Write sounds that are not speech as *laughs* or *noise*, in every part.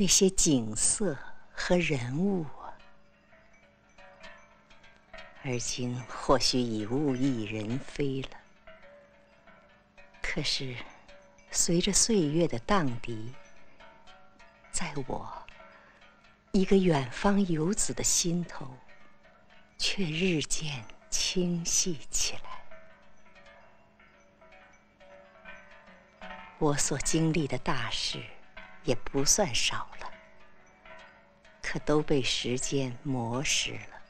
那些景色和人物啊，而今或许已物是人非了。可是，随着岁月的荡涤，在我一个远方游子的心头，却日渐清晰起来。我所经历的大事也不算少了，可都被时间磨蚀了。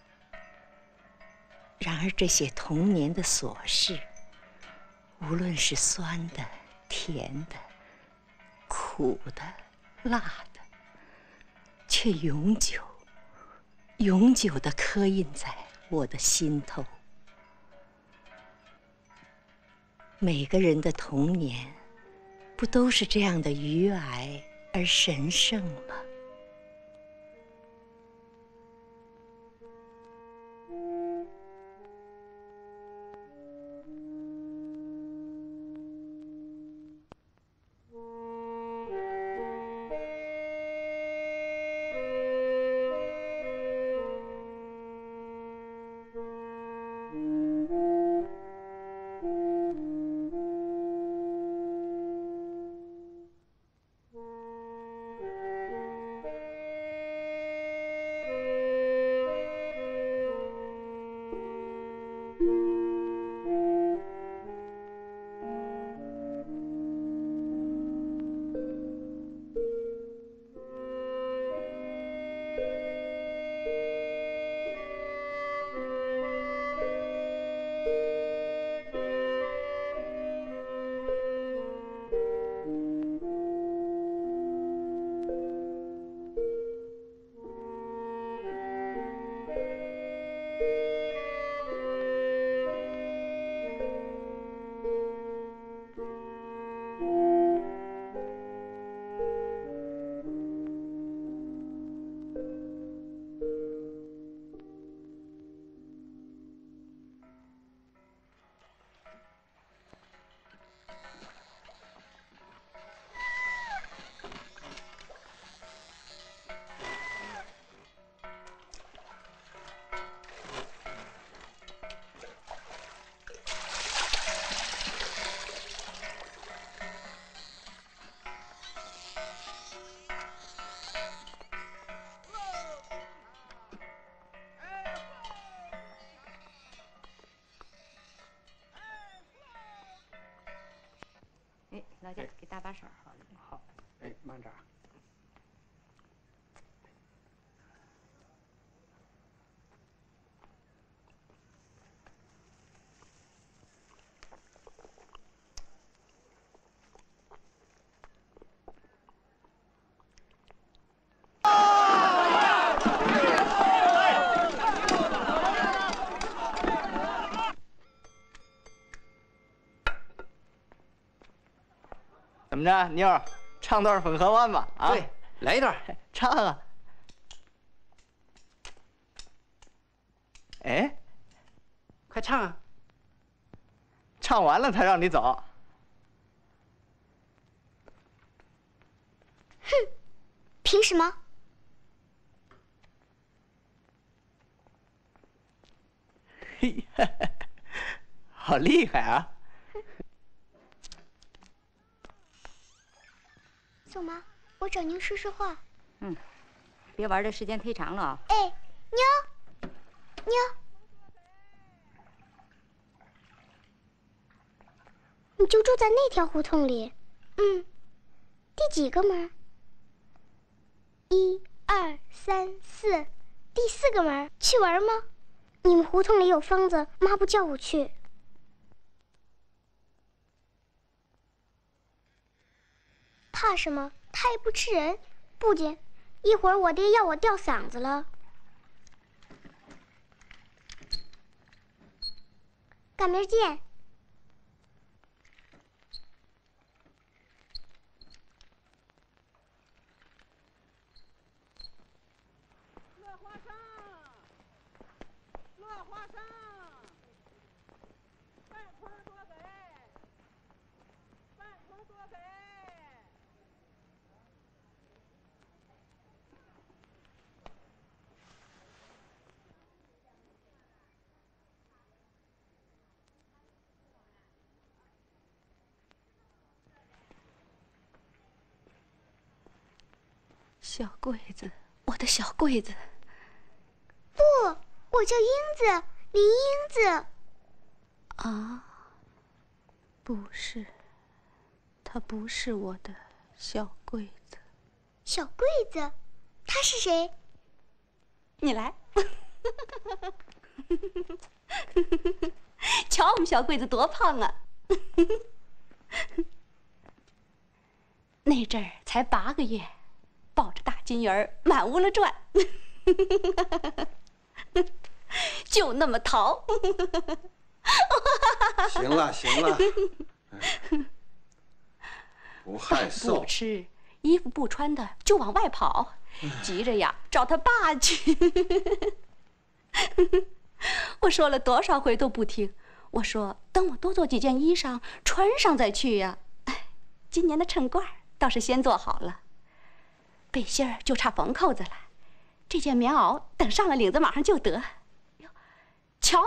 然而，这些童年的琐事，无论是酸的、甜的、苦的、辣的，却永久、永久的刻印在我的心头。每个人的童年，不都是这样的愚癌而神圣了？哎，老贾，给搭把手。好，哎，慢点儿。着，妞儿，唱段《粉河湾》吧？啊，对，来一段。*laughs* 唱啊！哎，快唱啊！唱完了才让你走。哼，凭什么？嘿，*laughs* 好厉害啊！宋妈，我找您说说话。嗯，别玩的时间忒长了啊。哎，妞，妞，你就住在那条胡同里。嗯，第几个门？一二三四，第四个门。去玩吗？你们胡同里有疯子，妈不叫我去。怕什么？他也不吃人。不仅，一会儿我爹要我吊嗓子了。赶明儿见。落花生，落花生，半空多给，半空多给。小柜子，我的小柜子。不，我叫英子，林英子。啊，不是，他不是我的小柜子。小柜子，他是谁？你来，*laughs* 瞧我们小柜子多胖啊！*laughs* 那阵儿才八个月，金鱼儿满屋了转，*laughs* 就那么淘。*laughs* 行了行了，不害臊不。吃，衣服不穿的就往外跑，急着呀找他爸去。*laughs* 我说了多少回都不听，我说等我多做几件衣裳穿上再去呀。哎，今年的衬褂倒是先做好了，背心儿就差缝扣子了，这件棉袄等上了领子马上就得。哟，瞧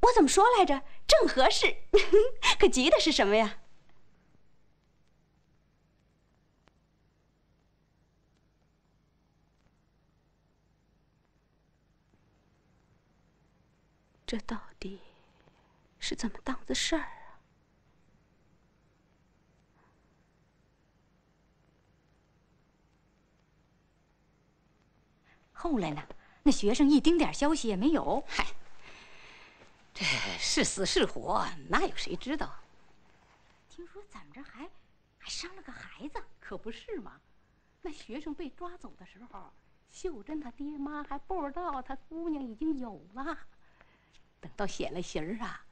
我怎么说来着？正合适，*laughs* 可急的是什么呀？这到底是怎么档子事儿啊？后来呢？那学生一丁点消息也没有。嗨，这是死是活，哪有谁知道？听说咱们这还还生了个孩子？可不是嘛！那学生被抓走的时候，秀珍她爹妈还不知道她姑娘已经有了。等到显了形儿啊，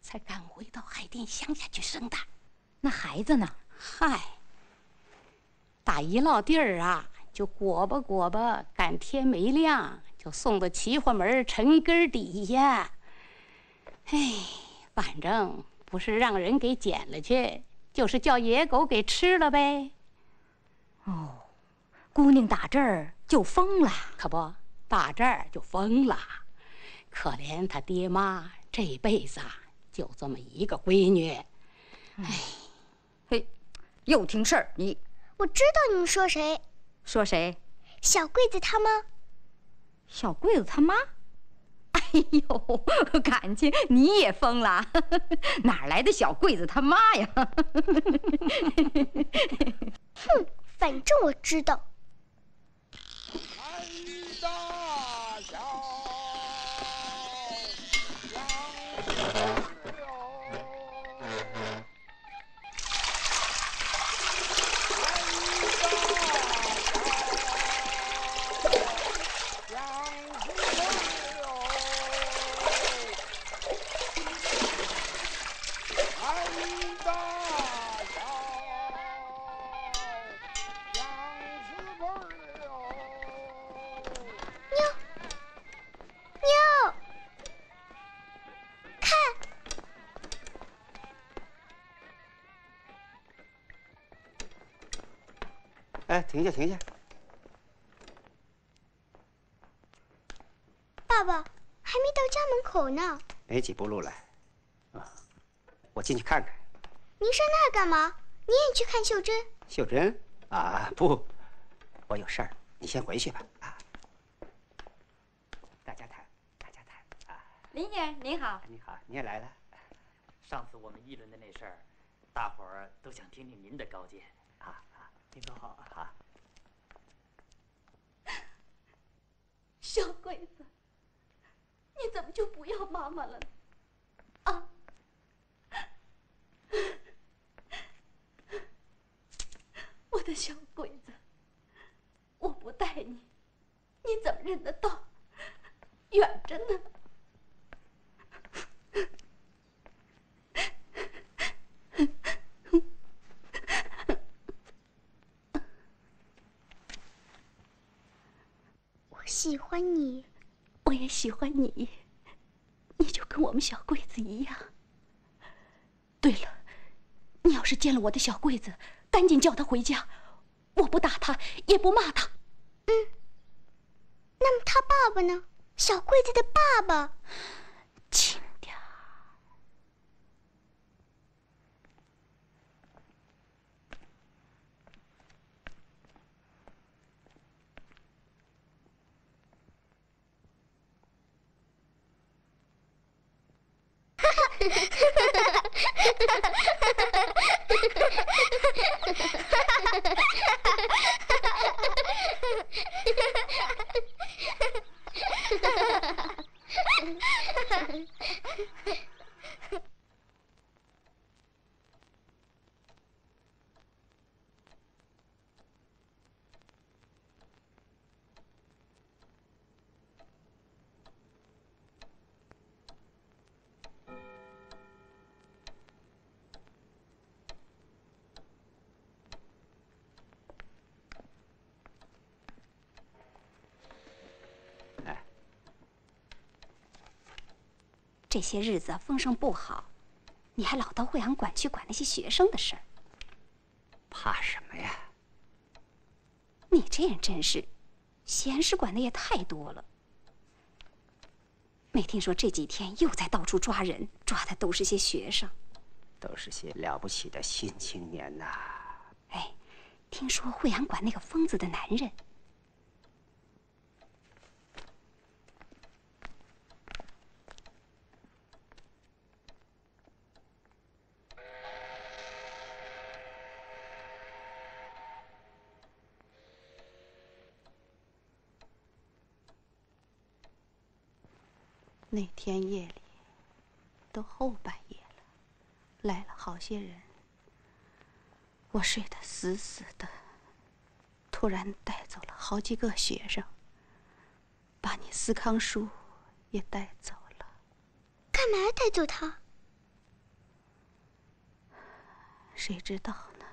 才赶回到海淀乡下去生的。那孩子呢？嗨，打一落地儿啊，就裹吧裹吧，赶天没亮就送到齐化门城根底下。哎，反正不是让人给捡了去，就是叫野狗给吃了呗。哦，姑娘打这儿就疯了。可不，打这儿就疯了。可怜他爹妈这辈子啊，就这么一个闺女。哎，嘿，又听事儿，你我知道你们说谁，说谁？小桂子他妈。小桂子他妈？哎呦，感情你也疯了？*laughs* 哪来的小桂子他妈呀？*laughs* 哼，反正我知道。停下停下，爸爸还没到家门口呢。没几步路来。啊，我进去看看。您上那儿干嘛？你也去看秀珍？秀珍啊，不，我有事儿，你先回去吧。啊，大家谈，大家谈啊。林姐您好。你好，你也来了。上次我们议论的那事儿，大伙儿都想听听您的高见。啊啊，您都好啊。小鬼子，你怎么就不要妈妈了呢？啊！我的小鬼子，我不带你，你怎么认得到？远着呢。我喜欢你。我也喜欢你，你就跟我们小桂子一样。对了，你要是见了我的小桂子，赶紧叫他回家，我不打他，也不骂他。嗯那么他爸爸呢？小桂子的爸爸。Ha ha ha. 这些日子风声不好，你还老到惠阳馆去管那些学生的事儿。怕什么呀？你这人真是，闲事管的也太多了。没听说这几天又在到处抓人，抓的都是些学生，都是些了不起的新青年呐。哎，听说惠阳馆那个疯子的男人。那天夜里，都后半夜了，来了好些人。我睡得死死的，突然带走了好几个学生，把你思康叔也带走了。干嘛带走他？谁知道呢？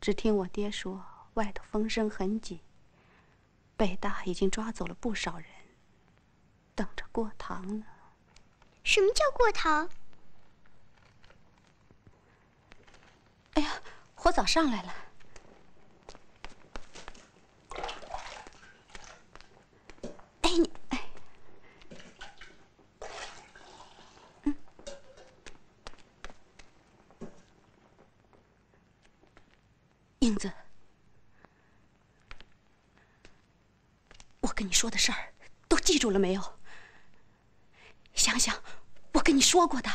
只听我爹说，外头风声很紧，北大已经抓走了不少人。等着过堂呢。什么叫过堂？哎呀，火早上来了。哎你哎，嗯，英子，我跟你说的事儿都记住了没有？想想，我跟你说过的，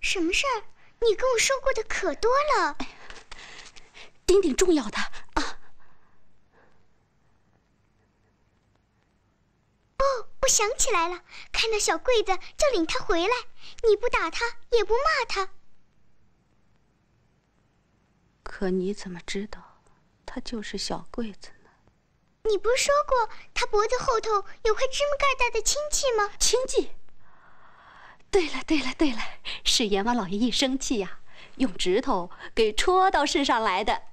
什么事儿？你跟我说过的可多了。顶顶重要的啊！哦，我想起来了，看到小桂子就领他回来，你不打他，也不骂他。可你怎么知道，他就是小桂子呢？你不是说过他脖子后头有块芝麻盖大的亲戚吗？亲戚。对了，对了，对了，是阎王老爷一生气呀，用指头给戳到世上来的。*laughs*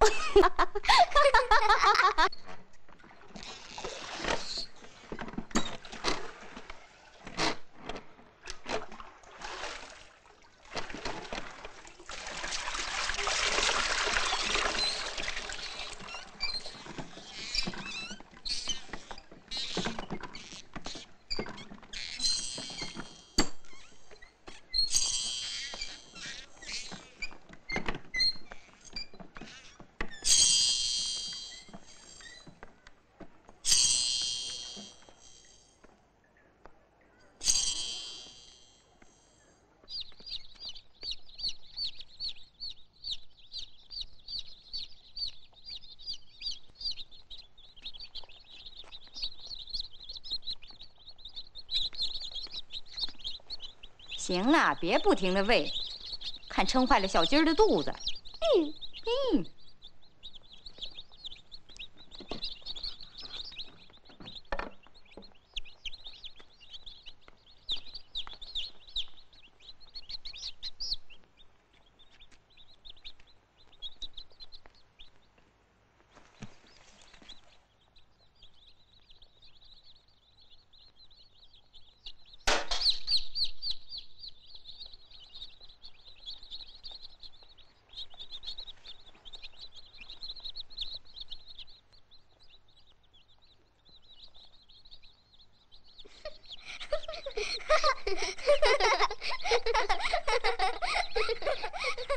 行了，别不停的喂，看撑坏了小鸡儿的肚子。嗯嗯。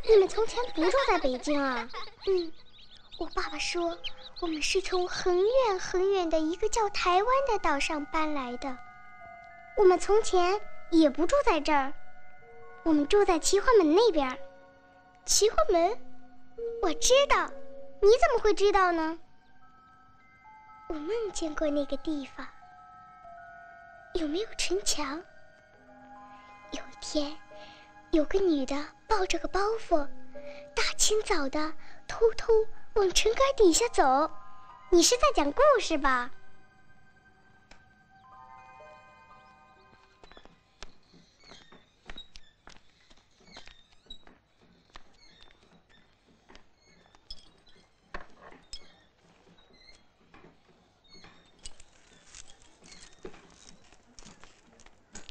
你们从前不住在北京啊？嗯，我爸爸说我们是从很远很远的一个叫台湾的岛上搬来的。我们从前也不住在这儿。我们住在齐化门那边。齐化门，我知道。你怎么会知道呢？我梦见过那个地方。有没有城墙？有一天，有个女的抱着个包袱，清早的偷偷往城杆底下走。你是在讲故事吧？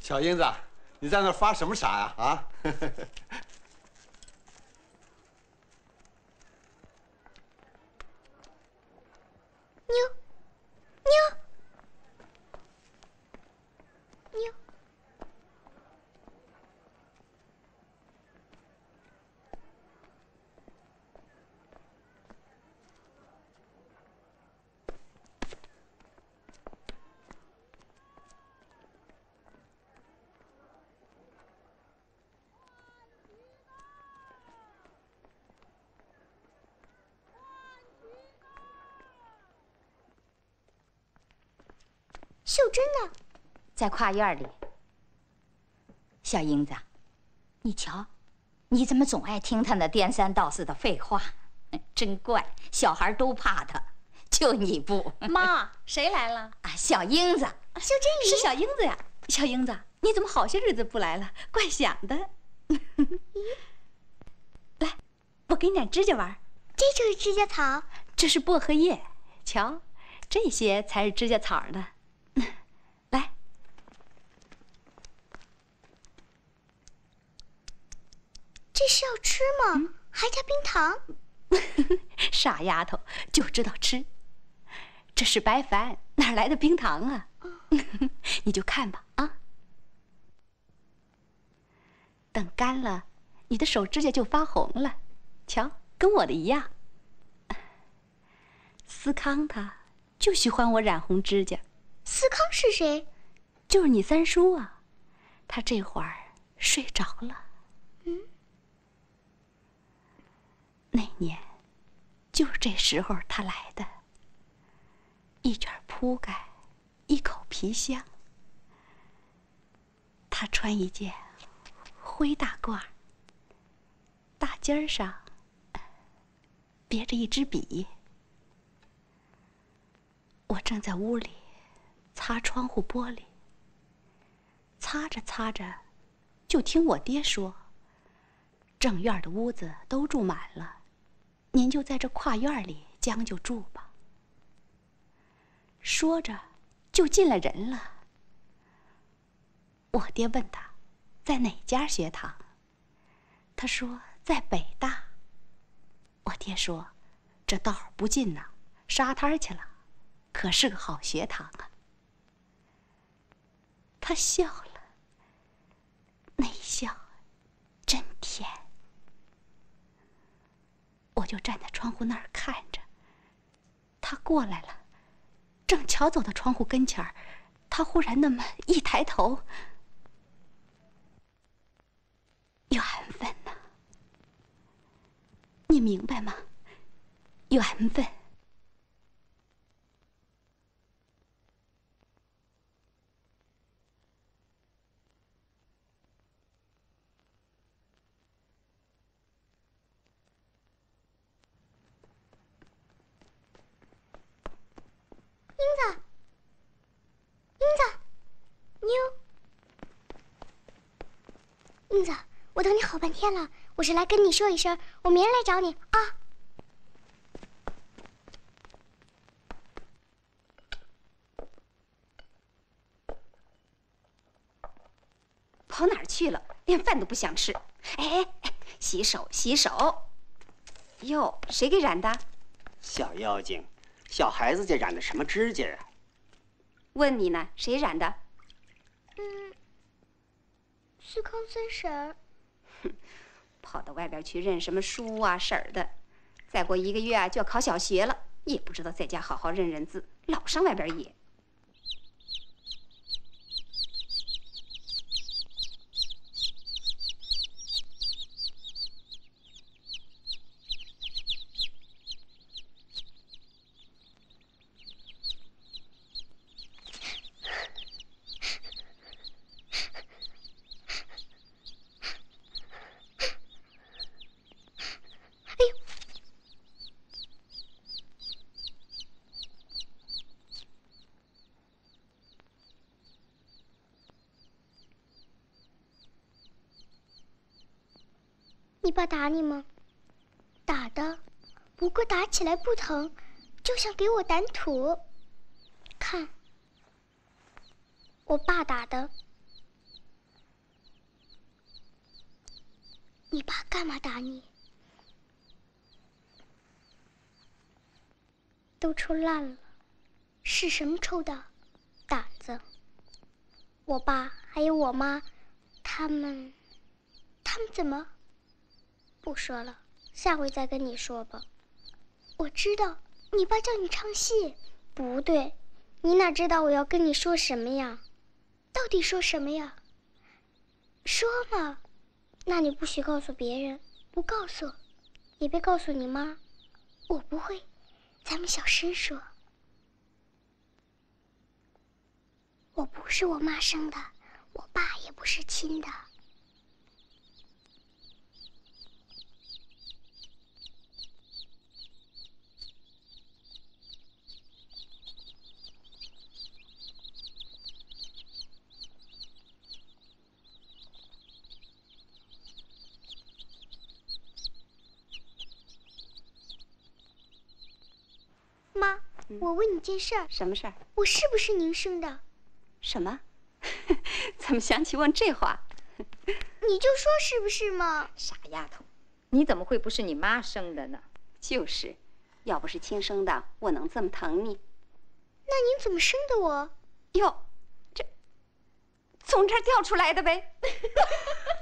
小英子，你在那发什么傻呀？啊！*laughs* 妞，妞，妞。秀珍呢？在跨院里。小英子，你瞧，你怎么总爱听他那颠三倒四的废话？*laughs* 真怪，小孩都怕他，就你不。妈，*laughs* 谁来了？啊，小英子，秀珍是小英子呀。小英子，你怎么好些日子不来了？怪想的。来，我给你点指甲玩。这就是指甲草，这是薄荷叶。瞧，这些才是指甲草呢。来，这是要吃吗？还加冰糖？*laughs* 傻丫头，就知道吃。这是白矾，哪来的冰糖啊？*laughs* 你就看吧，啊。等干了，你的手指甲就发红了。瞧，跟我的一样。思康他就喜欢我染红指甲。思康是谁？就是你三叔啊。他这会儿睡着了。嗯。那年，就是这时候他来的。一卷铺盖，一口皮箱。他穿一件灰大褂，大襟上别着一支笔。我正在屋里擦窗户玻璃，擦着擦着，就听我爹说：“正院的屋子都住满了，您就在这跨院里将就住吧。”说着，就进来人了。我爹问他，在哪家学堂？他说在北大。我爹说，这道不近呐，沙滩去了，可是个好学堂啊。他笑了，那笑，真甜。我就站在窗户那儿看着，他过来了。正巧走到窗户跟前儿，他忽然那么一抬头，缘分呐，你明白吗？缘分。英子，英子，妞，英子，我等你好半天了，我是来跟你说一声，我明儿来找你啊。跑哪儿去了？连饭都不想吃。哎哎哎，洗手洗手。哟，谁给染的？小妖精。小孩子家染的什么指甲啊？问你呢，谁染的？嗯，思康三婶。哼，跑到外边去认什么叔啊、婶儿的，再过一个月啊就要考小学了，也不知道在家好好认认字，老上外边野。你爸打你吗？打的，不过打起来不疼，就像给我掸土。看，我爸打的。你爸干嘛打你？都抽烂了，是什么抽的？胆子。我爸还有我妈，他们，他们怎么？不说了，下回再跟你说吧。我知道你爸叫你唱戏，不对，你哪知道我要跟你说什么呀？到底说什么呀？说嘛，那你不许告诉别人，不告诉，也别告诉你妈，我不会，咱们小声说。我不是我妈生的，我爸也不是亲的。妈，我问你件事儿。什么事儿？我是不是您生的？什么？*laughs* 怎么想起问这话？*laughs* 你就说是不是嘛？傻丫头，你怎么会不是你妈生的呢？就是，要不是亲生的，我能这么疼你？那您怎么生的我？哟，这从这儿掉出来的呗。*laughs*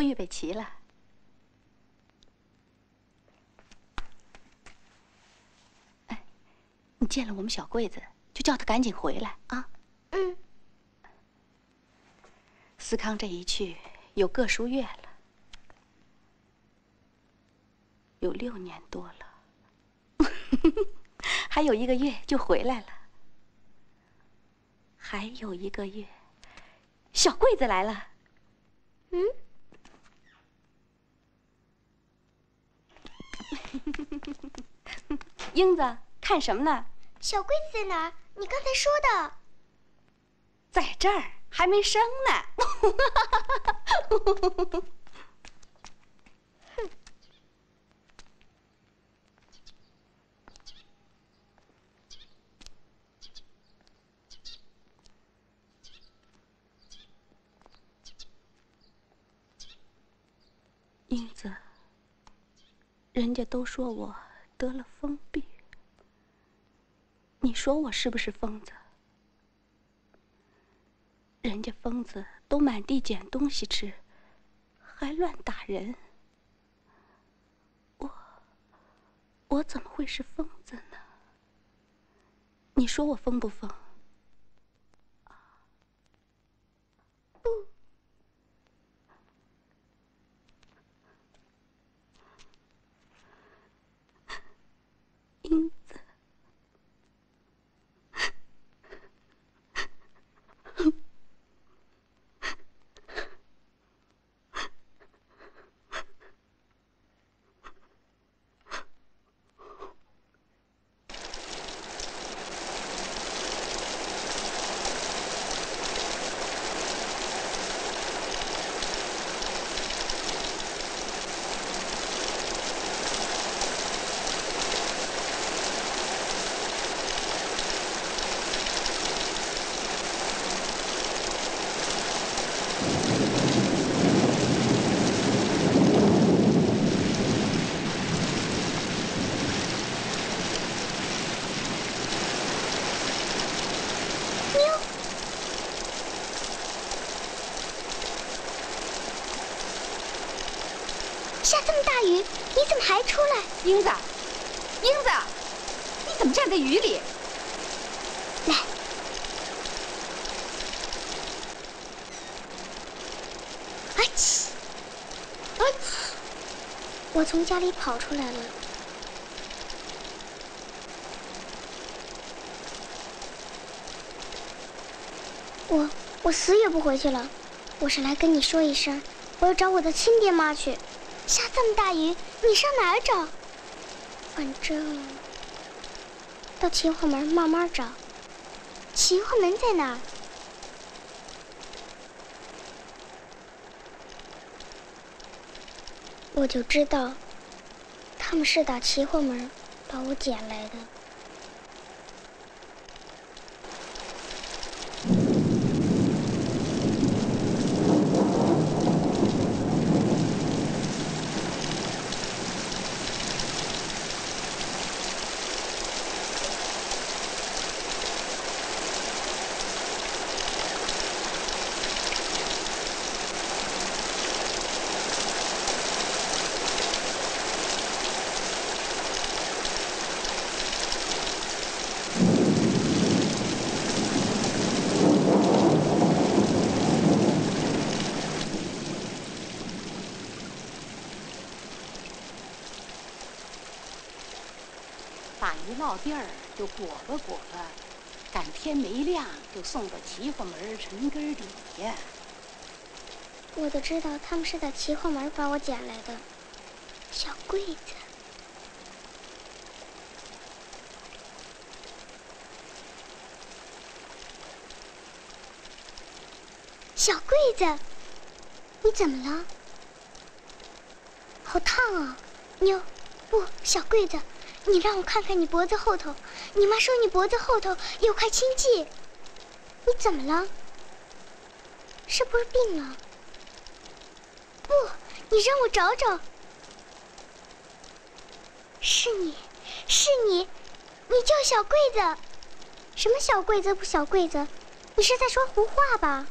都预备齐了。哎，你见了我们小桂子，就叫他赶紧回来啊。嗯。思康这一去有个数月了，有六年多了，*laughs* 还有一个月就回来了，还有一个月，小桂子来了。嗯。*laughs* 英子，看什么呢？小桂子在哪儿？你刚才说的，在这儿，还没生呢。英子。人家都说我得了疯病，你说我是不是疯子？人家疯子都满地捡东西吃，还乱打人，我我怎么会是疯子呢？你说我疯不疯？我从家里跑出来了。我我死也不回去了，我是来跟你说一声，我要找我的亲爹妈去。下这么大雨，你上哪儿找？反正到齐化门慢慢找。齐化门在哪儿？我就知道，他们是打齐货门把我捡来的。到地儿就裹吧裹吧，赶天没亮就送到齐化门陈根底下。我都知道他们是在齐化门把我捡来的，小柜子。小柜子，你怎么了？好烫啊！妞，不，小柜子，你让我看看你脖子后头。你妈说你脖子后头有块青迹，你怎么了？是不是病了？不，你让我找找。是你，是你，你叫小桂子。什么小桂子不小桂子？你是在说胡话吧？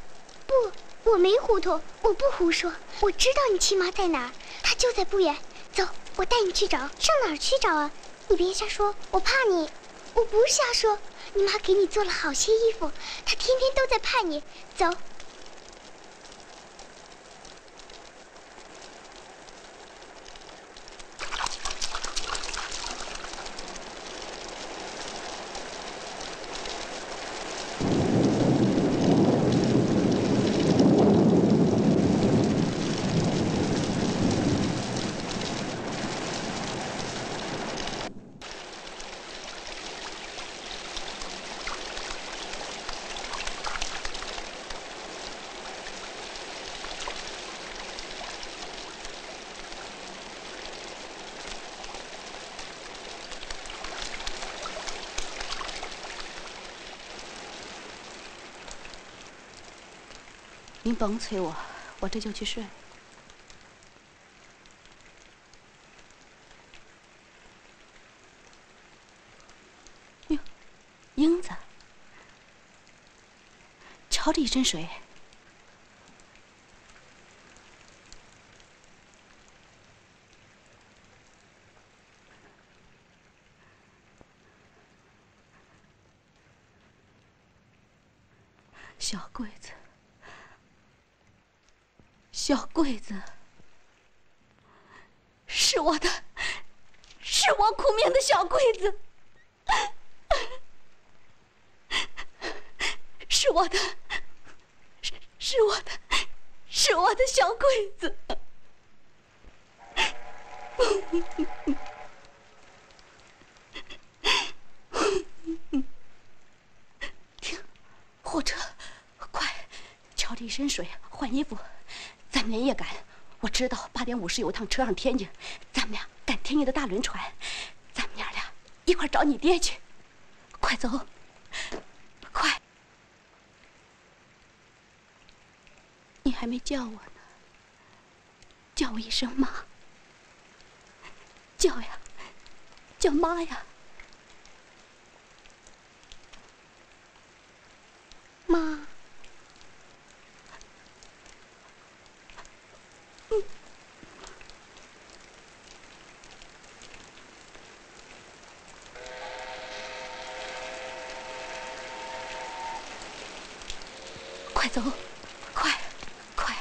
不，我没糊涂，我不胡说。我知道你亲妈在哪儿，她就在不远。走，我带你去找。上哪儿去找啊？你别瞎说，我怕你。我不瞎说，你妈给你做了好些衣服，她天天都在盼你。走。甭催我，我这就去睡。哟，英子，瞧这一身水。小柜子。小柜子，是我的，是我苦命的小柜子，是我的，是是我的，是我的小柜子。停，火车，快，瞧这一身水，换衣服。咱们连夜赶，我知道八点五十有趟车上天津，咱们俩赶天津的大轮船，咱们娘俩一块找你爹去，快走，快！你还没叫我呢，叫我一声妈，叫呀，叫妈呀，妈。走，快，快！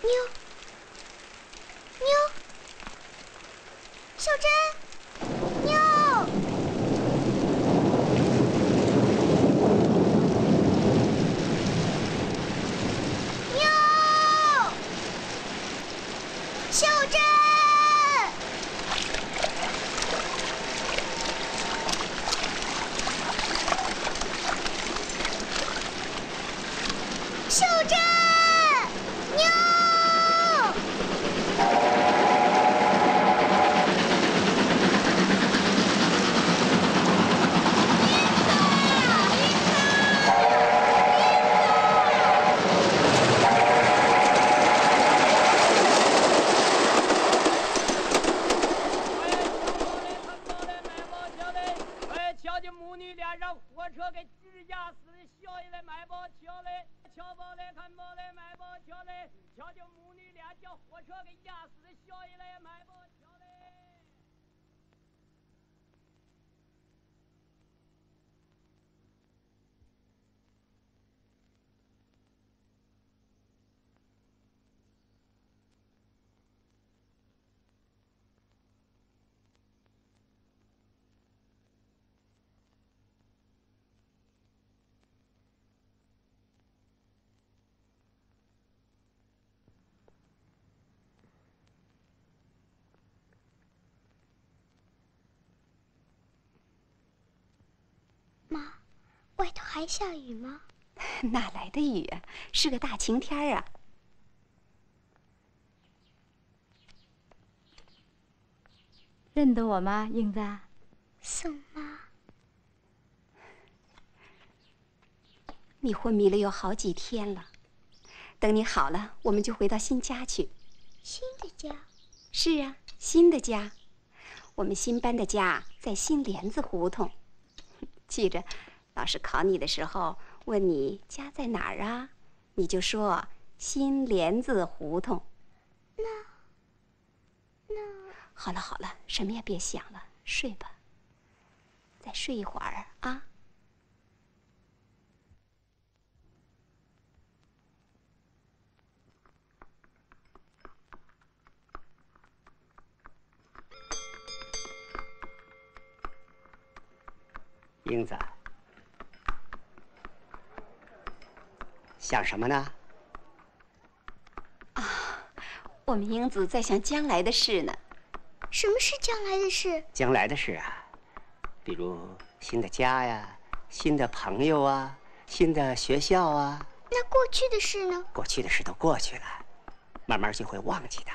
妞，妞，秀珍，妞。妞，秀珍，秀珍，妞。哎，瞧见母女俩让火车给直压死的笑下来买包瞧嘞，瞧包嘞看包嘞买包瞧嘞，瞧见母女俩叫火车给压死的笑下来买包瞧嘞。妈，外头还下雨吗？*laughs* 哪来的雨啊？是个大晴天啊！认得我吗，英子？宋妈，你昏迷了有好几天了，等你好了，我们就回到新家去。新的家。是啊，新的家，我们新搬的家在新莲子胡同。*laughs* 记着，老师考你的时候问你家在哪儿啊，你就说新莲子胡同。那那好了好了，什么也别想了，睡吧。再睡一会儿啊。英子，想什么呢？啊我们英子在想将来的事呢。什么是将来的事？将来的事啊，比如新的家呀、新的朋友啊、新的学校啊。那过去的事呢？过去的事都过去了，慢慢就会忘记的。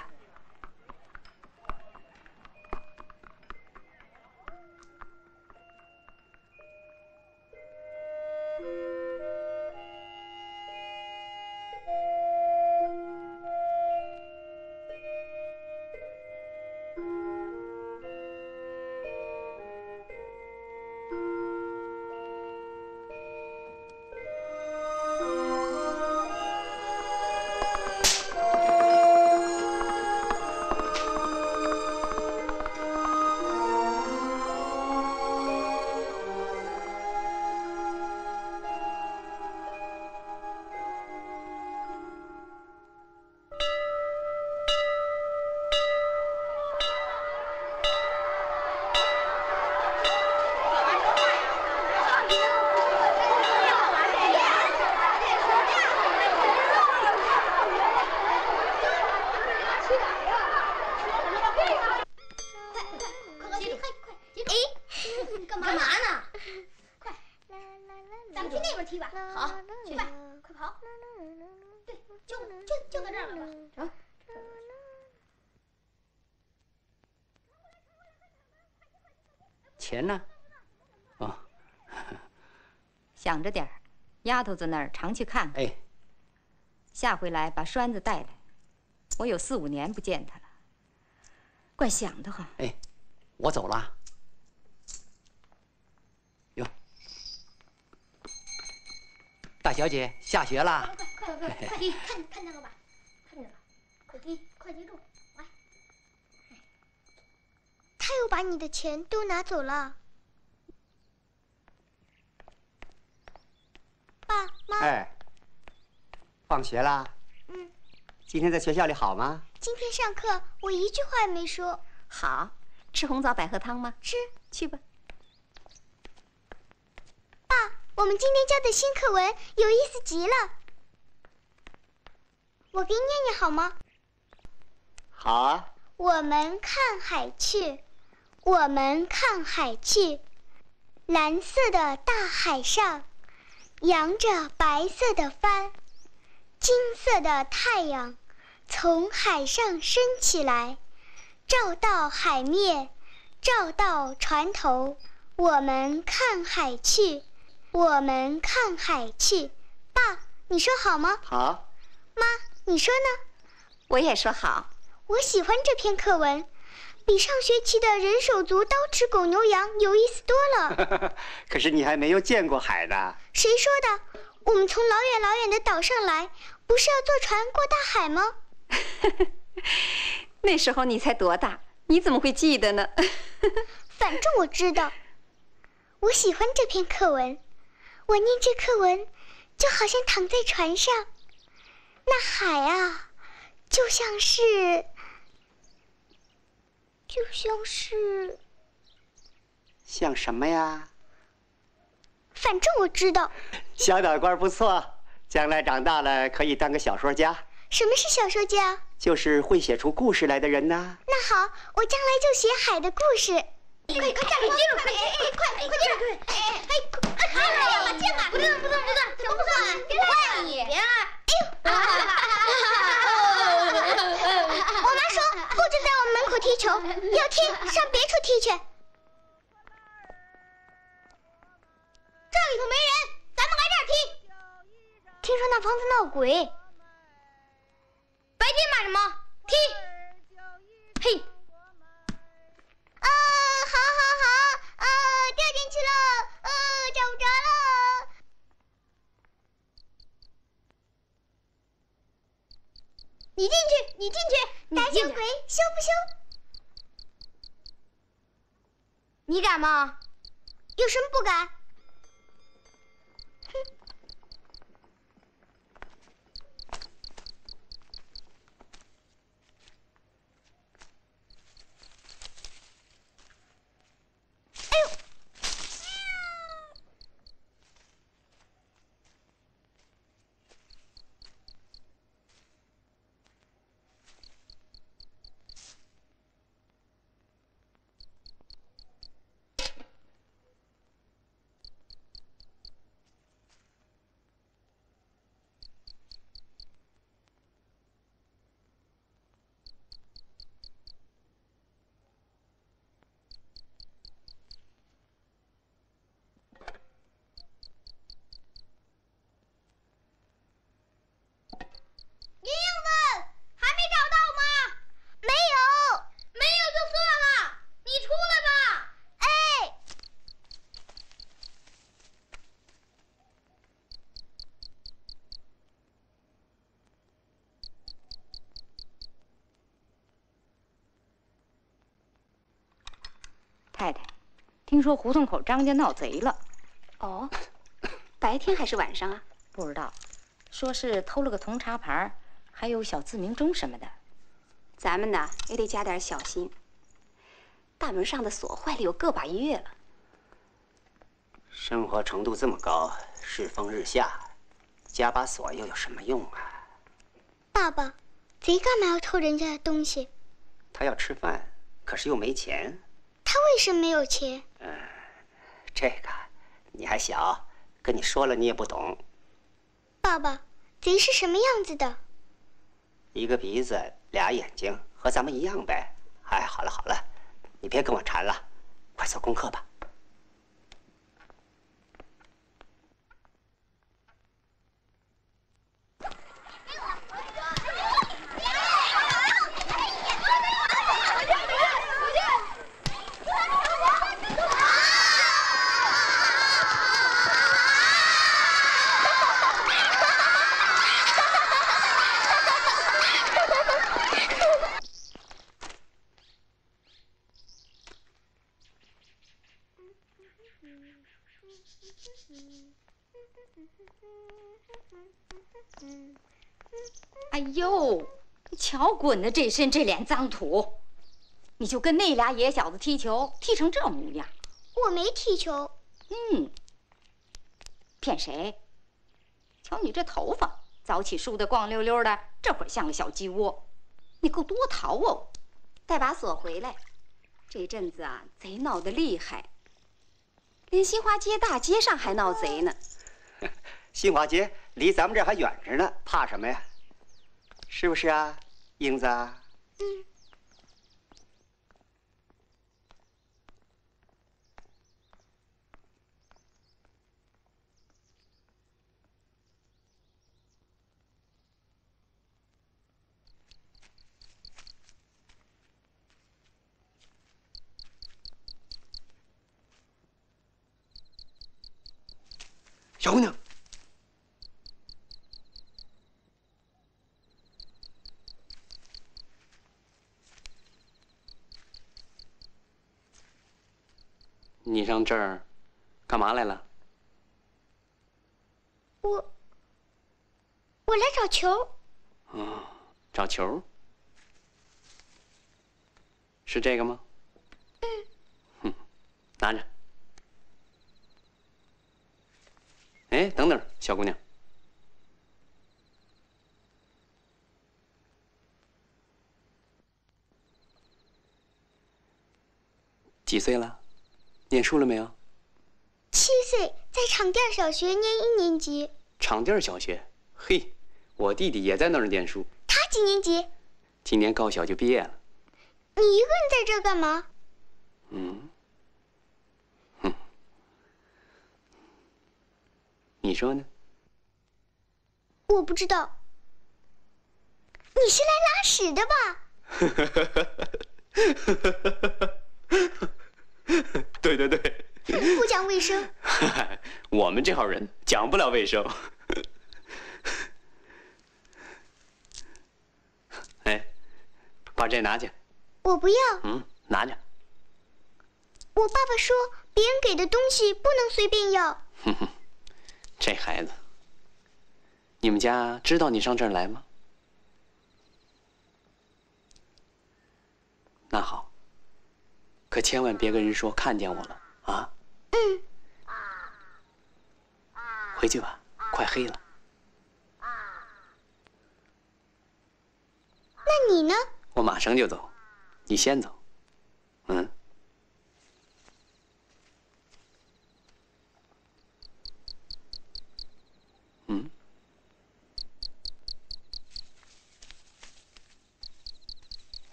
丫头子那儿常去看看。哎，下回来把栓子带来，我有四五年不见他了，怪想的慌。哎，我走了。哟，大小姐下学了？快快快快快，看看那个吧，看那个，快踢，快接住，来。他又把你的钱都拿走了。哎，放学啦？嗯，今天在学校里好吗？今天上课我一句话也没说。好吃红枣百合汤吗？吃，去吧。爸，我们今天教的新课文有意思极了，我给你念念好吗？好啊。我们看海去，我们看海去，蓝色的大海上，扬着白色的帆，金色的太阳从海上升起来，照到海面，照到船头。我们看海去，我们看海去。爸，你说好吗？好。妈，你说呢？我也说好。我喜欢这篇课文，比上学期的人手足刀持狗牛羊有意思多了。*laughs* 可是你还没有见过海呢。谁说的？我们从老远老远的岛上来，不是要坐船过大海吗？*laughs* 那时候你才多大？你怎么会记得呢？*laughs* 反正我知道。我喜欢这篇课文，我念这课文，就好像躺在船上，那海啊。就像是，就像是，像什么呀？反正我知道。小脑瓜不错，将来长大了可以当个小说家。什么是小说家？就是会写出故事来的人呐。那好，我将来就写海的故事。快快快，快进快哎哎，快快进来！哎哎哎，快来呀！进来！不动不动不动，停不动了！别来你！别来！哎呦！我妈说不准在我门口踢球，要踢上别处踢去。这里头没人，咱们挨这儿踢。听说那房子闹鬼，白天骂什么？踢！嘿！啊，好好好，啊，掉进去了，呃，找不着了。你进去，你进去，胆小鬼，羞不羞？你敢吗？有什么不敢？哼！哎呦！银子还没找到吗？没有，没有就算了，你出来吧。哎，太太，听说胡同口张家闹贼了。哦，白天还是晚上啊？不知道，说是偷了个铜茶盘，还有小自鸣钟什么的。咱们呢也得加点小心。大门上的锁坏了有个把月了。生活程度这么高，世风日下，加把锁又有什么用啊？爸爸，贼干嘛要偷人家的东西？他要吃饭，可是又没钱。他为什么没有钱？嗯，这个你还小，跟你说了你也不懂。爸爸，贼是什么样子的？一个鼻子，俩眼睛，和咱们一样呗。哎，好了好了，你别跟我缠了，快做功课吧。滚的这身这脸脏土，你就跟那俩野小子踢球，踢成这模样。我没踢球。嗯，骗谁？瞧你这头发，早起梳得光溜溜的，这会儿像个小鸡窝。你够多淘哦！带把锁回来。这阵子啊，贼闹得厉害，连新华街大街上还闹贼呢。*laughs* 新华街离咱们这还远着呢，怕什么呀？是不是啊，英子？嗯。小姑娘，你上这儿干嘛来了？我我来找球。哦，找球？是这个吗？嗯。哼，拿着。哎，等等，小姑娘，几岁了？念书了没有？七岁，在场店小学念一年级。场店小学，嘿，我弟弟也在那儿念书。他几年级？今年高小就毕业了。你一个人在这儿干嘛？嗯。哼你说呢？我不知道。你是来拉屎的吧？*laughs* *laughs* 对对对。不讲卫生。*laughs* 我们这号人讲不了卫生。*laughs* 哎，把这拿去。我不要。嗯，拿着。我爸爸说，别人给的东西不能随便要。哼哼。这孩子，你们家知道你上这儿来吗？那好，可千万别跟人说看见我了啊！嗯。回去吧，快黑了。那你呢？我马上就走，你先走。嗯。嗯，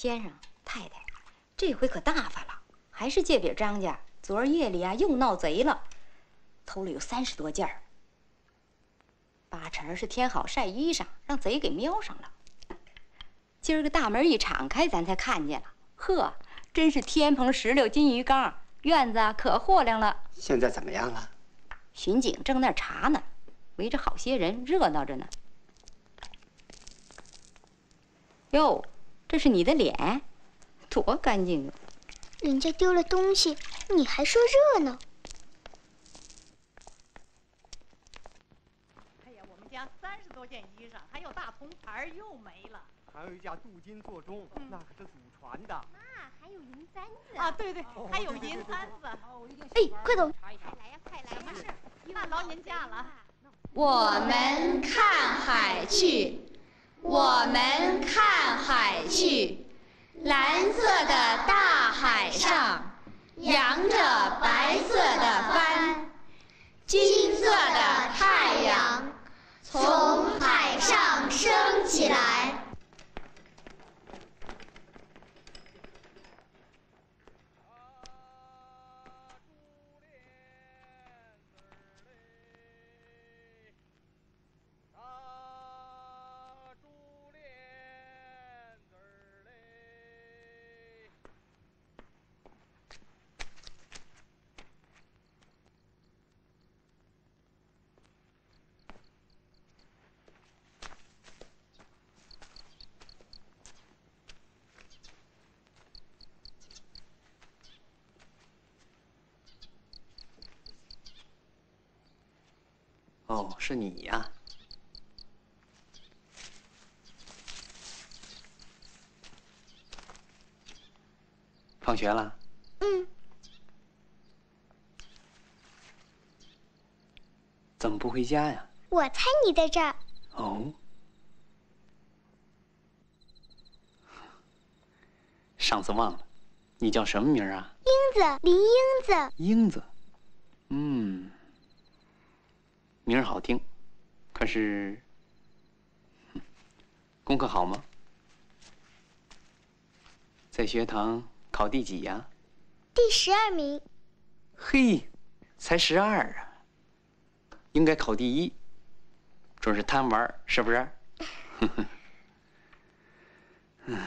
先生太太，这回可大发了，还是借饼张家。昨儿夜里啊，又闹贼了，偷了有三十多件儿，八成是天好晒衣裳，让贼给瞄上了。今儿个大门一敞开，咱才看见了。呵，真是天蓬石榴金鱼缸，院子可豁亮了。现在怎么样了？巡警正那儿查呢，围着好些人，热闹着呢。哟，这是你的脸，多干净啊！人家丢了东西，你还说热闹？哎呀，我们家三十多件衣裳，还有大铜牌又没了。还有一架镀金座钟，那可是祖传的。妈，还有银簪子啊！对对，还有银簪子。哎，快走！快来呀，快来！什么事？那劳您驾了。我们看海去，我们看海去，蓝色的大海上，扬着白色的帆，金色的太阳从海上升起来。哦，是你呀。放学了？嗯。怎么不回家呀？我猜你在这儿。哦。上次忘了，你叫什么名啊？英子，林英子。英子，嗯，名儿好听，可是功课好吗？在学堂考第几呀？第十二名。嘿，才十二啊！应该考第一，准是贪玩，是不是？嗯，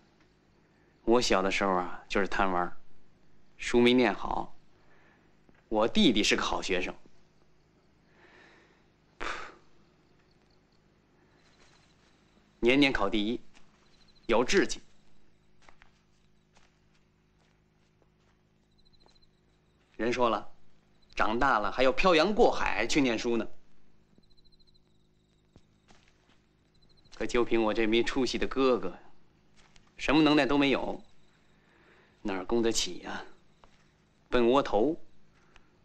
*laughs* 我小的时候啊，就是贪玩，书没念好。我弟弟是个好学生，年年考第一，有志气。人说了。长大了还要漂洋过海去念书呢，可就凭我这没出息的哥哥，什么能耐都没有，哪供得起呀？笨窝头，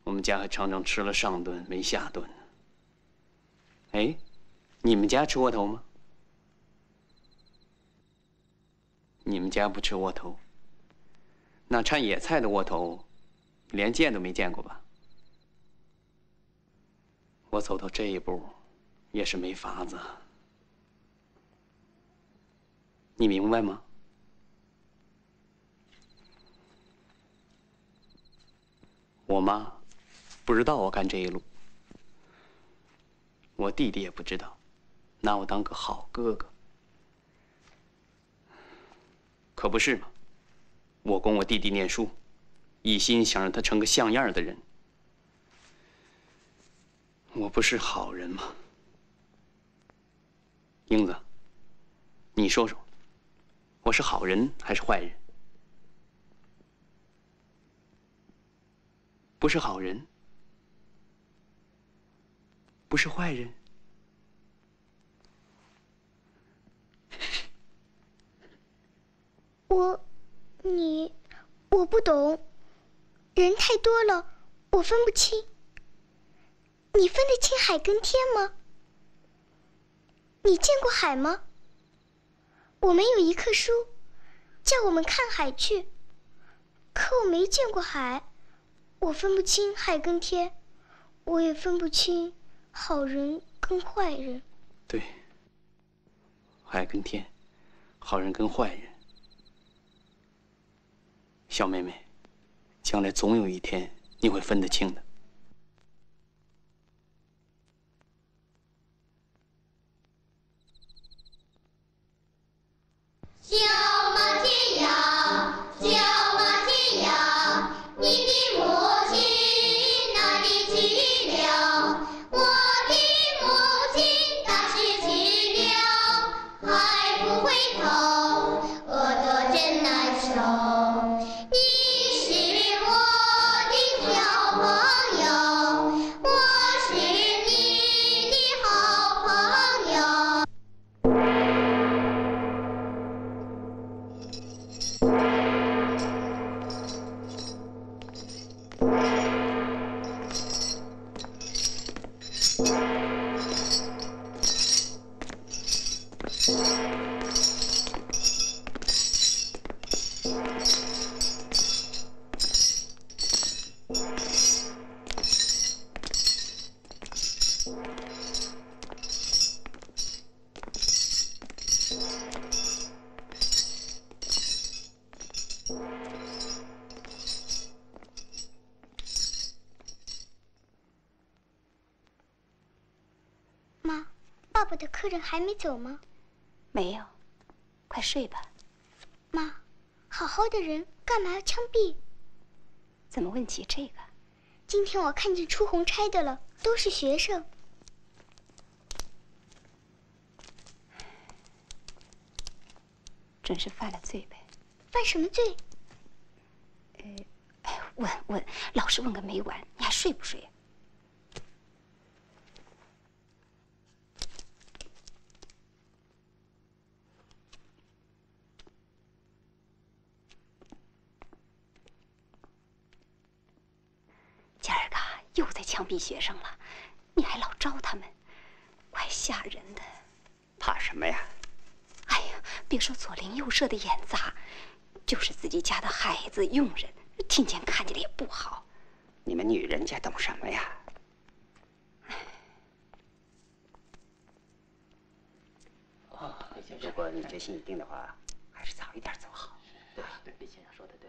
我们家还常常吃了上顿没下顿呢。哎，你们家吃窝头吗？你们家不吃窝头，那掺野菜的窝头，连见都没见过吧？我走到这一步，也是没法子。你明白吗？我妈不知道我干这一路，我弟弟也不知道，拿我当个好哥哥。可不是嘛，我供我弟弟念书，一心想让他成个像样的人。我不是好人吗？英子，你说说，我是好人还是坏人？不是好人，不是坏人。我，你，我不懂，人太多了，我分不清。你分得清海跟天吗？你见过海吗？我们有一棵书，叫我们看海去。可我没见过海，我分不清海跟天，我也分不清好人跟坏人。对，海跟天，好人跟坏人。小妹妹，将来总有一天你会分得清的。小马天涯，小马天涯，你的妈爸爸的客人还没走吗？没有，睡吧。妈，好好的人干嘛要枪毙？怎么问起这个？今天我看见出红差的了，都是学生。准是犯了罪呗。犯什么罪？问问，老是问个没完，你还睡不睡？再枪毙学生了，你还老招他们，怪吓人的。怕什么呀？哎呀，别说左邻右舍的眼杂，就是自己家的孩子、佣人，听见看见了也不好。你们女人家懂什么呀？如果你决心已定的话，还是早一点走好。对对，李先生说的对。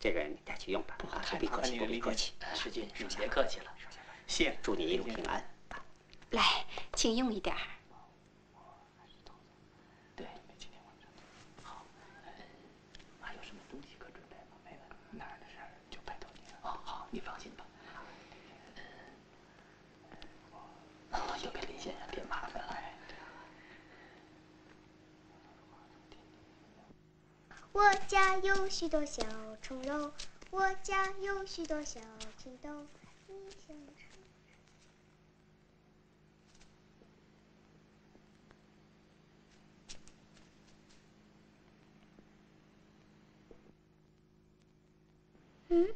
这个你带去用吧，不必客气，不必客气。师君，你别客气了，谢。祝你一路平安。来，请用一点儿。对，今天晚上好。还有什么东西可准备吗？没了，那儿的事儿就拜托你了。哦，好，你放心吧。啊，又给林先生添麻烦了。我家有许多小虫肉，我家有许多小青豆，你想吃？嗯？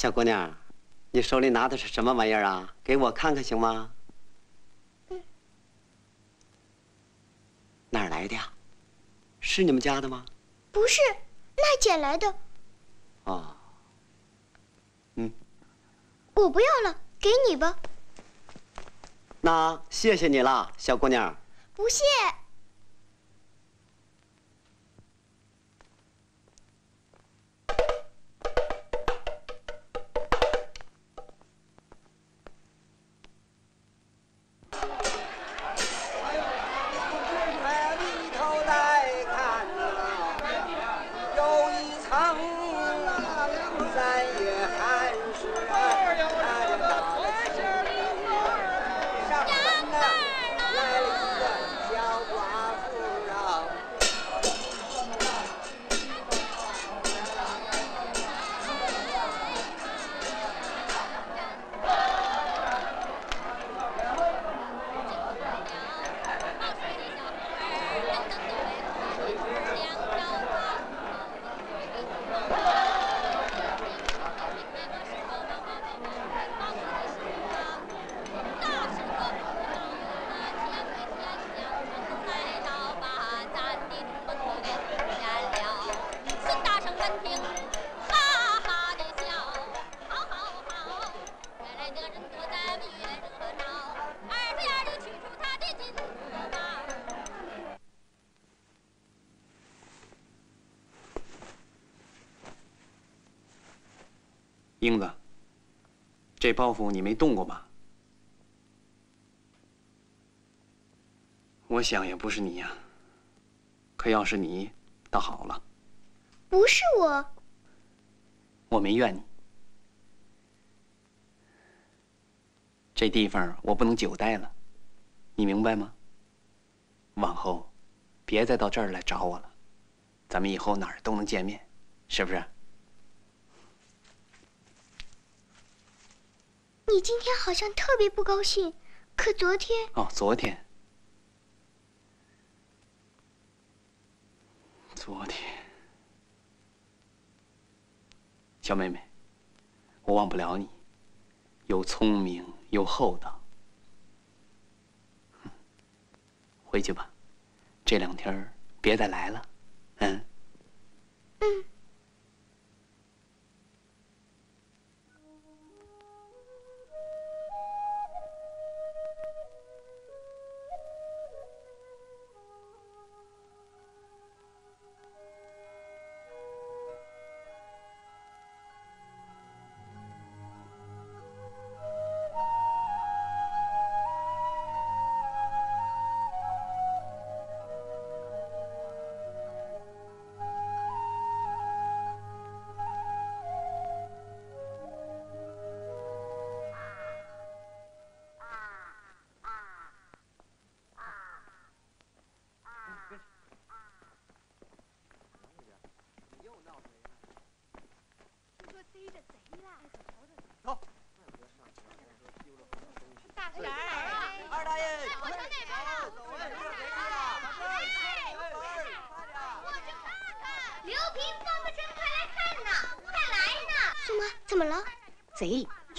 小姑娘，你手里拿的是什么玩意儿啊？给我看看行吗？哪儿来的呀？是你们家的吗？不是，那捡来的，哦，嗯我不要了，给你吧。那谢谢你了，小姑娘。不谢。这包袱你没动过吧？我想也不是你呀。可要是你，倒好了，不是我，我没怨你。这地方我不能久待了，你明白吗？往后，别再到这儿来找我了，咱们以后哪儿都能见面，是不是？你今天好像特别不高兴，可昨天哦，昨天，昨天，小妹妹，我忘不了你，又聪明又厚道。回去吧，这两天别再来了，嗯。嗯。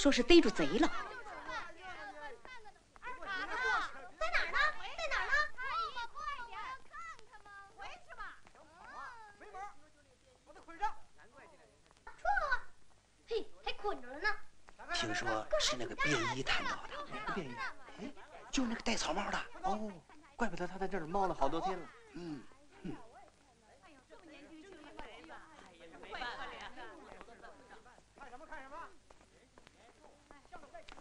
说是逮住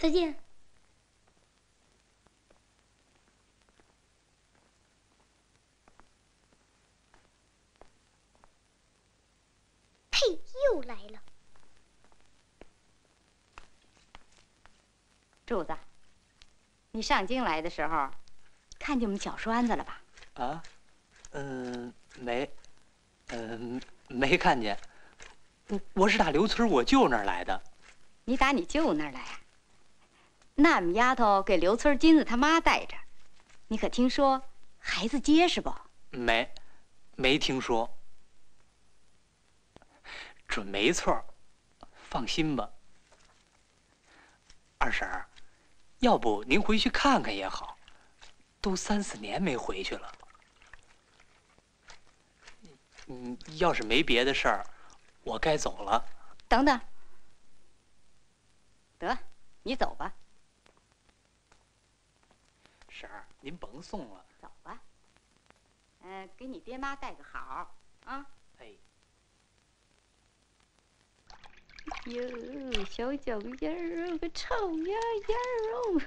再见，再见。嘿，又来了。柱子，你上京来的时候，看见我们小栓子了吧？啊，嗯，没，嗯，没看见。我我是打刘村我舅那儿来的。你打你舅那儿来啊？那俺们丫头给刘村金子他妈带着，你可听说孩子结实不？没，没听说。准没错，放心吧。二婶儿，要不您回去看看也好，都三四年没回去了。嗯，要是没别的事儿，我该走了。等等，得，你走吧，婶儿，您甭送了。走吧。嗯、给你爹妈带个好啊。哎。哟，小脚丫儿哦，个臭丫丫儿哦！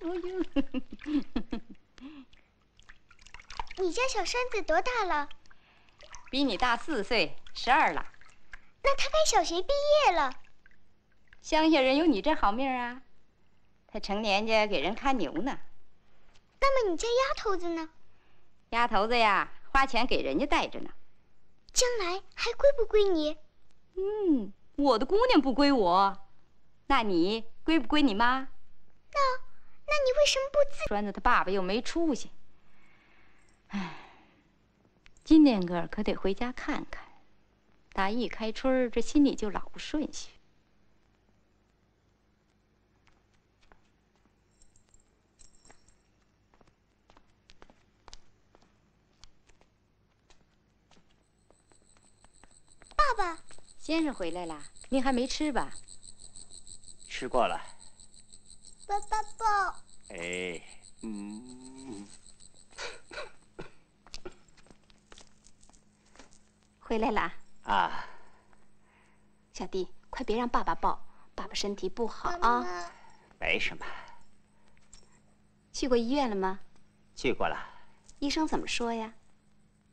哦 *laughs* 呦，你家小栓子多大了？比你大四岁，十二了。那他该小学毕业了。乡下人有你这好命啊？他成年家给人看牛呢。那么你家丫头子呢？丫头子呀，花钱给人家带着呢。将来还归不归你？嗯，我的姑娘不归我，那你归不归你妈？那，那你为什么不自？栓子他爸爸又没出息。唉，今年个儿可得回家看看。打一开春，这心里就老不顺序。爸爸，先生回来了，您还没吃吧？吃过了。爸爸抱。哎，嗯，回来啦，啊，小弟，快别让爸爸抱，爸爸身体不好啊。没什么，去过医院了吗？去过了。医生怎么说呀？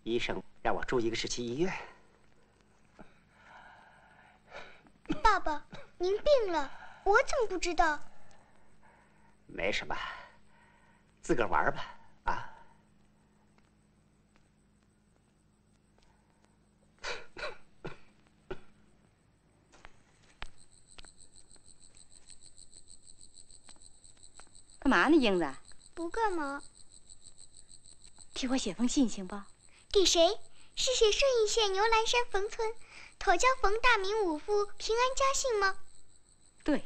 医生让我住一个星期医院。爸爸，您病了，我怎么不知道？没什么，自个儿玩吧。啊，*laughs* 干嘛呢，英子？不干嘛。替我写封信行不？给谁？是写顺义县牛栏山冯村，讨教冯大明五夫平安家信吗？对。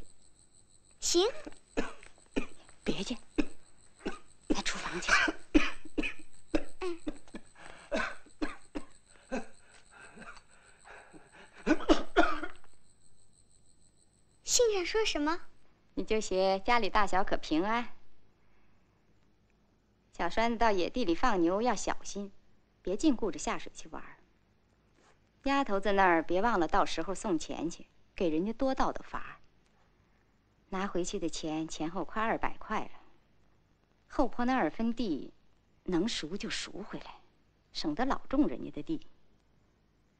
行。*coughs* 别介，咱厨房去。嗯。信上说什么？你就写家里大小可平安。小栓子到野地里放牛要小心，别净顾着下水去玩。丫头子那儿别忘了到时候送钱去，给人家多道的法。拿回去的钱前后快二百块了。后坡那二分地，能赎就赎回来，省得老种人家的地。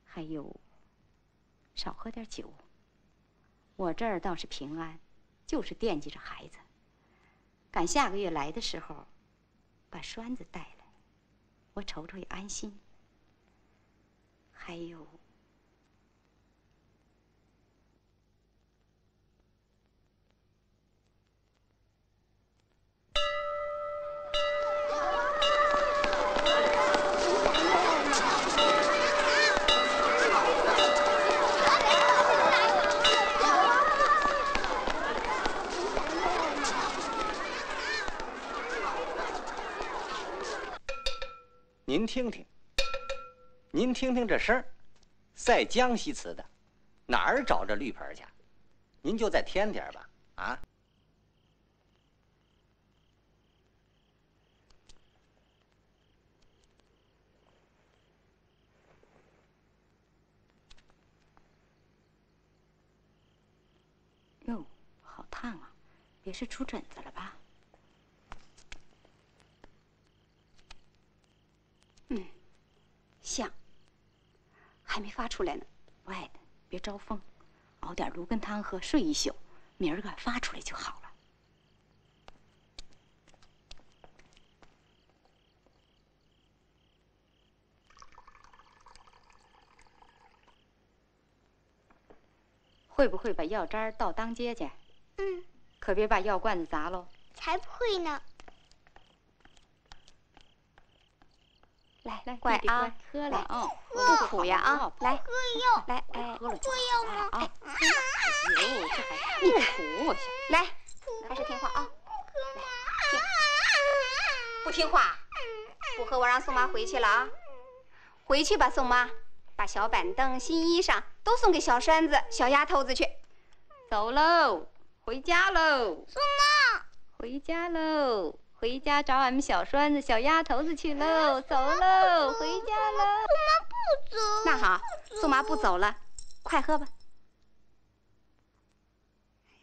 还有，少喝点酒。我这儿倒是平安，就是惦记着孩子。赶下个月来的时候。把栓子带来，我瞅瞅也安心。还有。您听听，您听听这声儿，赛江西词的，哪儿找这绿盆去？您就再添点吧，啊！哟，好烫啊！别是出疹子了吧？嗯，像。还没发出来呢，外的别招风，熬点芦根汤喝，睡一宿，明儿个发出来就好了。会不会把药渣倒当街去？嗯。可别把药罐子砸喽。才不会呢。来来，乖啊，喝来哦，不苦呀啊，来，喝药，来，哎，喝了喝药吗？啊，哟，这还你苦，来，还是听话啊，听，不听话，不喝我让宋妈回去了啊，回去吧，宋妈，把小板凳、新衣裳都送给小栓子、小丫头子去，走喽，回家喽，宋妈，回家喽。回家找俺们小栓子、小丫头子去喽！走喽，回家喽！宋妈不走。那好，宋妈不走了，快喝吧。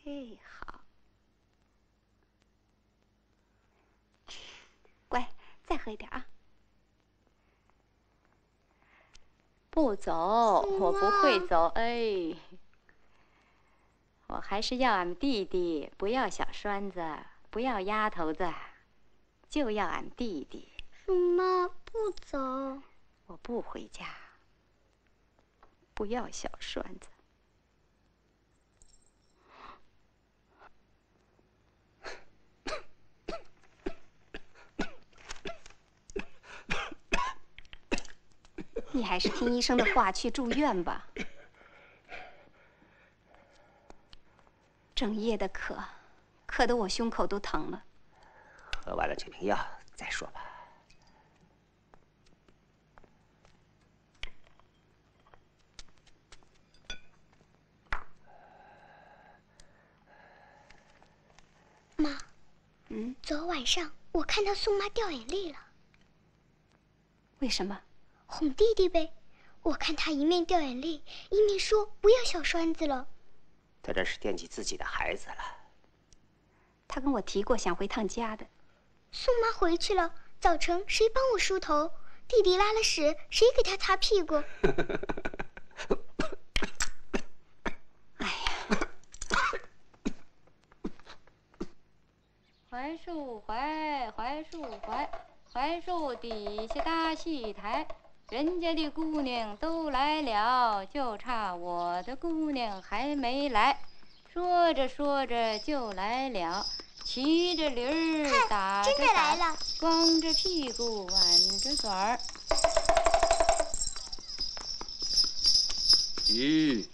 嘿，好，乖，再喝一点啊。不走，我不会走。哎，我还是要俺们弟弟，不要小栓子，不要丫头子。就要俺弟弟，宋妈不走，我不回家。不要小栓子，你还是听医生的话去住院吧。整夜的咳，咳得我胸口都疼了。喝完了这瓶药再说吧。妈，嗯，昨晚上我看到宋妈掉眼泪了。为什么？哄弟弟呗。我看他一面掉眼泪，一面说不要小栓子了。他这是惦记自己的孩子了。他跟我提过想回趟家的。宋妈回去了，早晨谁帮我梳头？弟弟拉了屎，谁给他擦屁股？哎呀槐树槐，槐树槐，槐树底下搭戏台，人家的姑娘都来了，就差我的姑娘还没来。说着说着就来了，骑着驴儿打光着屁股挽着嘴儿。咦，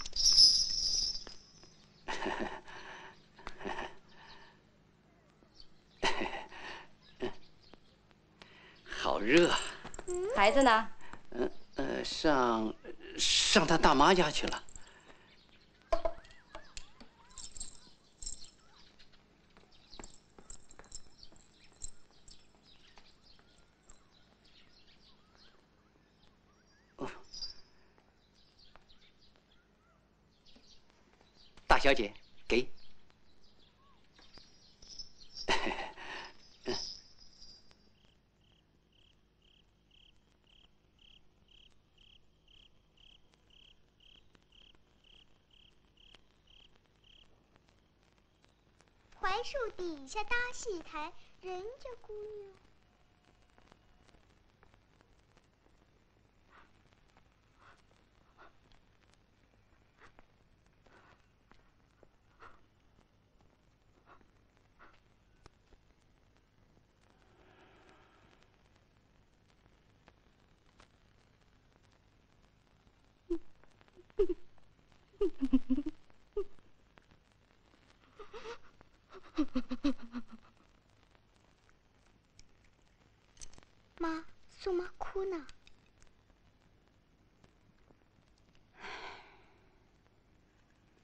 好热啊！孩子呢？嗯呃，上上他大妈家去了。大小姐，给。槐树底下搭戏台，人家姑娘。妈，宋妈哭呢。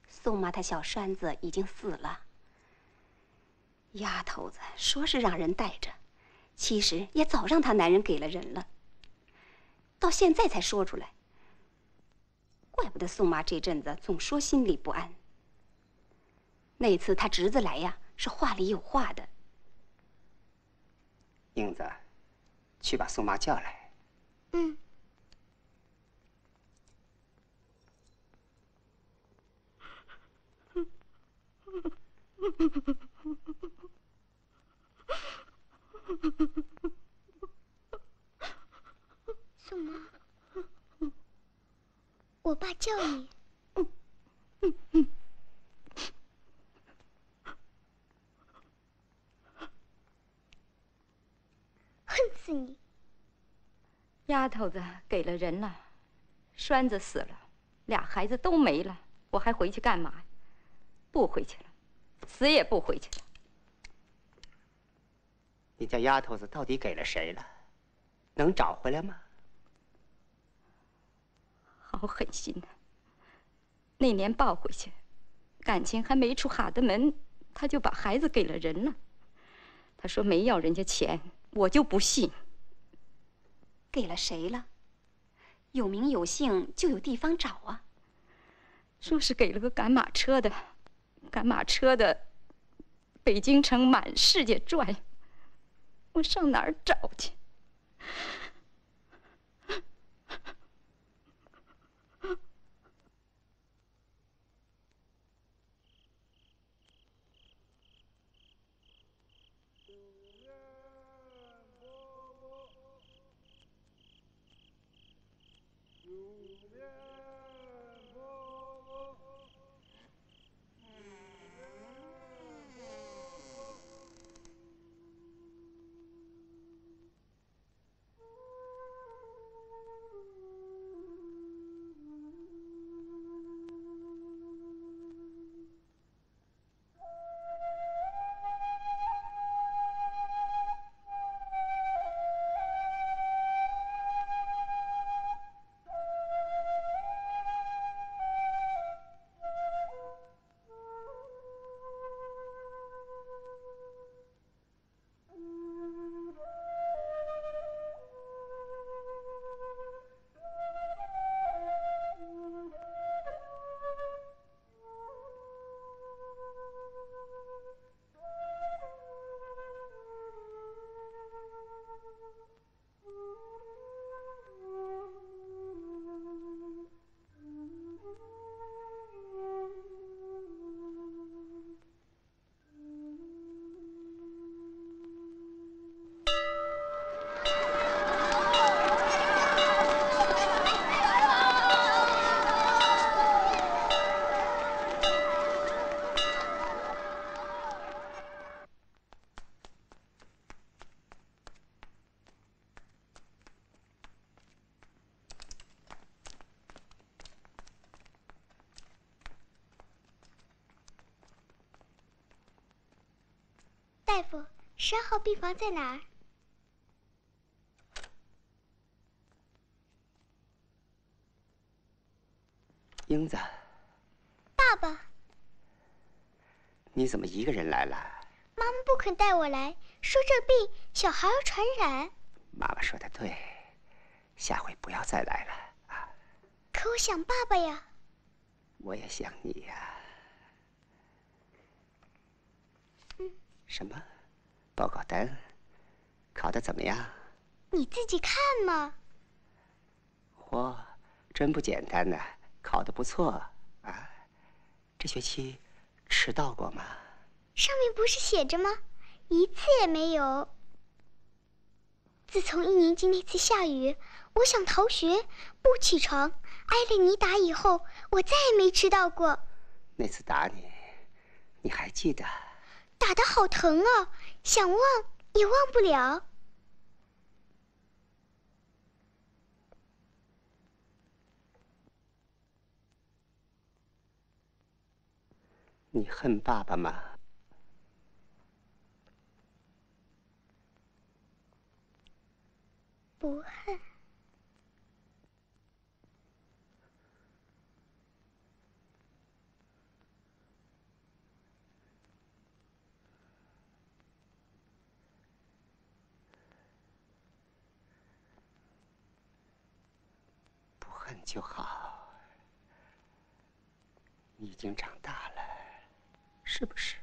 宋妈她小栓子已经死了，丫头子说是让人带着，其实也早让她男人给了人了，到现在才说出来。怪不得宋妈这阵子总说心里不安。那次她侄子来呀，是话里有话的。英子，去把宋妈叫来。嗯。宋妈，我爸叫你。恨死你！丫头子给了人了，栓子死了，俩孩子都没了，我还回去干嘛？不回去了，死也不回去了。你家丫头子到底给了谁了？能找回来吗？好狠心呐！那年抱回去，感情还没出哈德门，他就把孩子给了人了。他说没要人家钱，我就不信。给了谁了？有名有姓就有地方找啊。说是给了个赶马车的，赶马车的，北京城满世界转，我上哪儿找去？十二号病房在哪儿？英子，爸爸，你怎么一个人来了？妈妈不肯带我来，说这病小孩要传染。妈妈说的对，下回不要再来了。可我想爸爸呀。我也想你呀。嗯。什么？报告单？考的怎么样？你自己看嘛。嚯，真不简单呢。考的不错啊！这学期迟到过吗？上面不是写着吗？一次也没有。自从一年级那次下雨，我想逃学不起床，挨了你打以后，我再也没迟到过。那次打你，你还记得？打得好疼啊！想忘也忘不了。你恨爸爸吗？不恨。恨就好。你已经长大了。是不是？